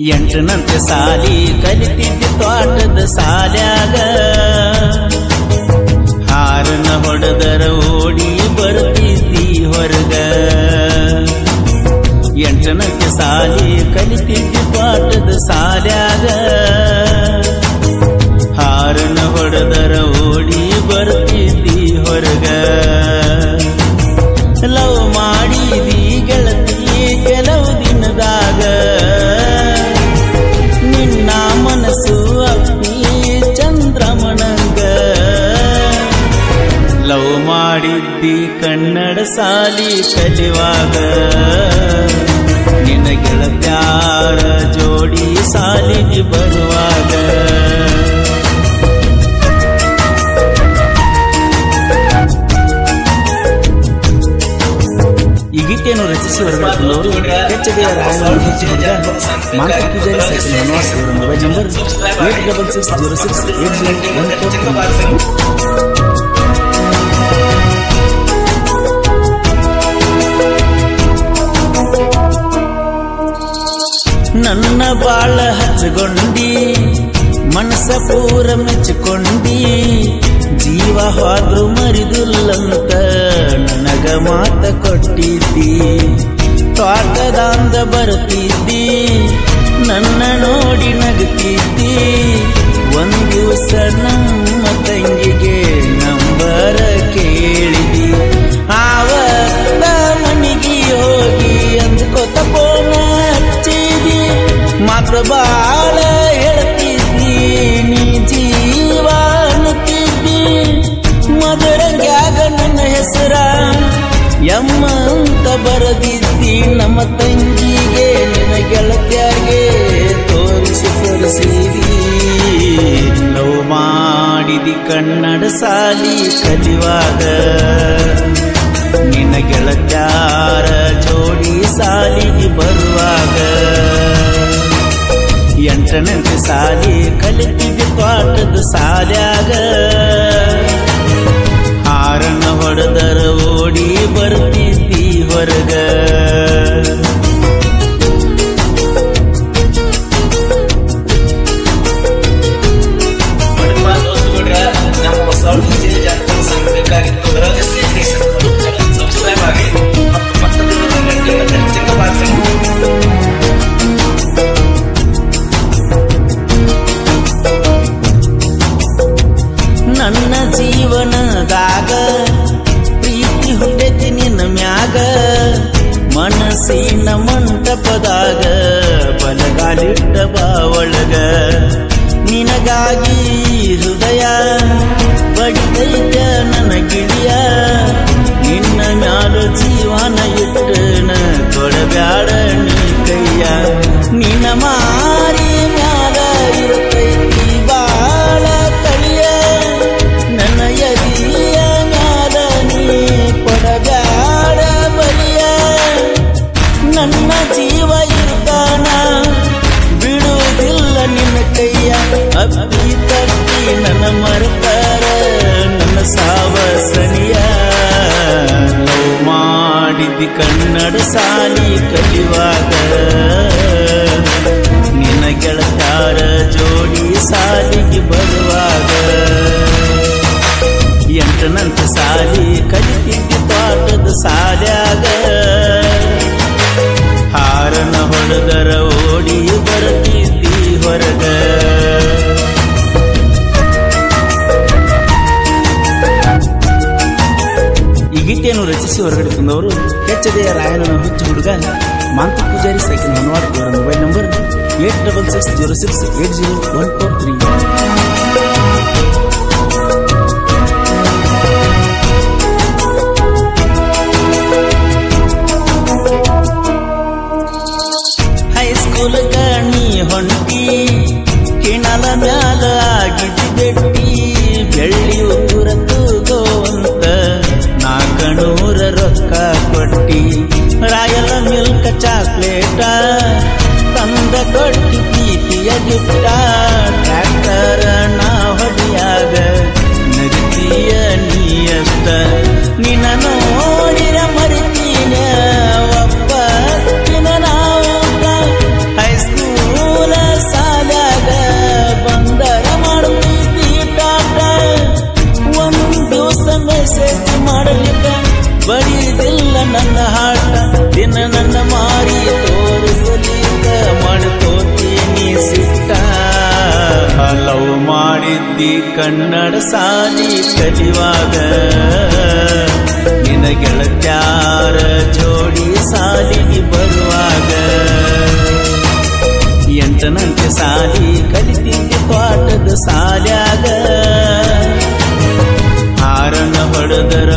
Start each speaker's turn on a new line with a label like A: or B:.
A: ಎಂಟನಂತೆ ಸಾಲಿ ಕಲಿತಿದ್ದಿ ತೋಟದ ಸಾಲ್ಯಾಗ. ಹಾರನ ಹೊಡೆದರ ಓಡಿ ಬರ್ತಿದ್ದಿ ಹೊರಗ. ಎಂಟನಂತೆ ಸಾಲಿ ಕಲಿತಿದ್ದಿ ತೋಟದ ಸಾಲ್ಯಾಗ. ಹಾರನ ಹೊಡೆದರ ಓಡಿ ಬರ್ತಿದ್ದಿ ಹೊರಗ. ಮಾಡಿದ್ದಿ ಕನ್ನಡ ಸಾಲಿ ಕಲಿವಾಗ. ನಿನ್ನ ಗೆಳತ್ಯಾರ ಜೋಡಿ ಸಾಲಿಗೆ ಬರುವಾಗ. ಈ ಗೀತೆಯನ್ನು ರಚಿಸಿ mobile number eight double six zero six eight zero one ನನ್ನ ಬಾಳ ಹಚ್ಚಗೊಂಡಿ ಮನಸ ಪೂರ ಮೆಚ್ಚಿಕೊಂಡಿ, ಜೀವ ಹೋದ್ರು ಮರಿದುಲ್ಲಂತ ನನಗ ಮಾತ ಕೊಟ್ಟಿದ್ದಿ. ತೋಟದಾಂದ ಬರುತ್ತಿದ್ದಿ, ನನ್ನ ನೋಡಿ ನಗುತ್ತಿದ್ದಿ. ಒಂದು ದಿವಸ ನಮ್ಮ ತಂಗಿಗೆ ಬಾಳ ಹೇಳ್ತಿದ್ದಿ, ನೀ ಜೀವ ಅನ್ನುತ್ತಿದ್ದಿ ಮದರಂಗ್ಯಾಗ ನನ್ನ ಹೆಸರ ಎಮ್ಮ ಅಂತ ಬರದಿದ್ದಿ. ನಮ್ಮ ತಂಗಿಗೆ ನಿನ್ನ ಗೆಳತ್ಯಾಗೆ ತೋರಿಸಿ ತೋರಿಸಿದಿ ನಾವು ಮಾಡಿದಿ ಕನ್ನಡ ಸಾಲಿ ಕಲಿವಾಗ. ನಿನ್ನ ಗೆಳತ್ಯಾರ ಜೋಡಿ ಸಾಲಿಗೆ ಬರುವಾಗ. ಎಂಟನಂತೆ ಸಾಲಿ ಕಲಿತಿದ್ದಿ ತೋಟದ ಸಾಲ್ಯಾಗ. ಹಾರನ ಹೊಡೆದರ ಓಡಿ ಬರ್ತಿದ್ದಿ ಹೊರಗ. ಮನಸ್ಸಿನ ಮಂಟಪದಾಗ ಬಲಗಾಲಿಟ್ಟ ಬಾವಳಗ. ನಿನಗಾಗಿ ಹೃದಯ ಬಡಿದೈತ ನನ್ನ ಗಿಳಿಯ. ನಿನ್ನ ಮ್ಯಾಲ ಜೀವನ ಇಟ್ಟನ ಕೊಡಬ್ಯಾಡ ನೀ ಕೈಯ. ನಿನ್ನ ಮಾರಿ ಅಪ್ಪಿ ತಪ್ಪಿ ನನ್ನ ಮರ್ತಾರ ನನ್ನ ಸಾವ ಸನಿಯ ಲವ್ ಮಾಡಿದ್ದಿ ಕನ್ನಡ ಸಾಲಿ ಕಲಿಯುವಾಗ ಗೀತೆಯನ್ನು ರಚಿಸಿ ಹೊರಗಡೆ ತಂದವರು ಕೆಚ್ಚದೆಯ ರಾಯಣ್ಣನ ಹುಚ್ಚು ಹುಡುಗ ಮಾಂತ ಪೂಜಾರಿ ಸೈಕಲ್ ಮನವಾಡ ಇವರ mobile number eight double six zero six eight zero one four three. High school ನೀ ಹೊಂಟಿ, ಕಿಣಲ ಮ್ಯಾಲ ಆಗಿದ್ದಿ ಬೆಟ್ಟಿ, ಬೆಳ್ಳಿ ಉಂಗುರ ತೂಗೋವಂತ ನಾಲ್ಕನೂರ ರೊಕ್ಕ ಕೊಟ್ಟಿ. ರಾಯಲ ಮಿಲ್ಕ್ ಚಾಕ್ಲೇಟ ತಂದ ಕೊಟ್ಟಿ ಪ್ರೀತಿಯ ಗಿಫ್ಟ ಕನ್ನಡ ಸಾಲಿ ಕಲಿವಾಗ ನಿನ ಗೆಳತ್ಯಾರ ಜೋಡಿ ಸಾಲಿಗೆ ಬರುವಾಗ ಎಂಟನಂತೆ ಸಾಲಿ ಕಲಿತಿದ್ದೆ ಪಾಠದ ಸಾಲ್ಯಾಗ. ಹಾರನ ಹೊಡೆದರ